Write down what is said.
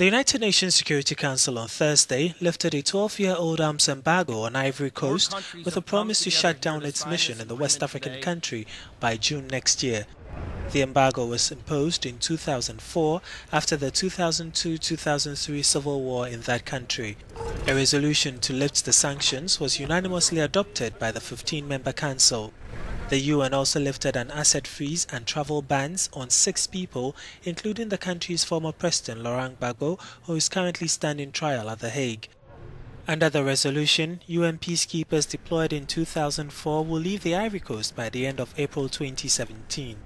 The United Nations Security Council on Thursday lifted a 12-year-old arms embargo on Ivory Coast with a promise to shut down its mission in the West African country by June next year. The embargo was imposed in 2004 after the 2002-2003 civil war in that country. A resolution to lift the sanctions was unanimously adopted by the 15-member council. The UN also lifted an asset freeze and travel bans on six people, including the country's former president Laurent Gbagbo, who is currently standing trial at The Hague. Under the resolution, UN peacekeepers deployed in 2004 will leave the Ivory Coast by the end of April 2017.